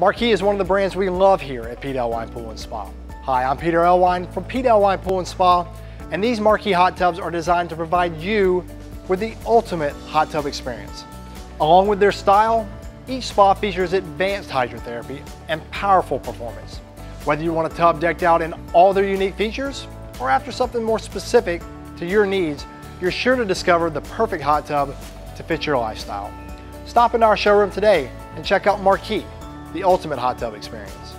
Marquis is one of the brands we love here at Pete Alewine Pool and Spa. Hi, I'm Peter Alewine from Pete Alewine Pool and Spa, and these Marquis hot tubs are designed to provide you with the ultimate hot tub experience. Along with their style, each spa features advanced hydrotherapy and powerful performance. Whether you want a tub decked out in all their unique features, or after something more specific to your needs, you're sure to discover the perfect hot tub to fit your lifestyle. Stop into our showroom today and check out Marquis, the ultimate hot tub experience.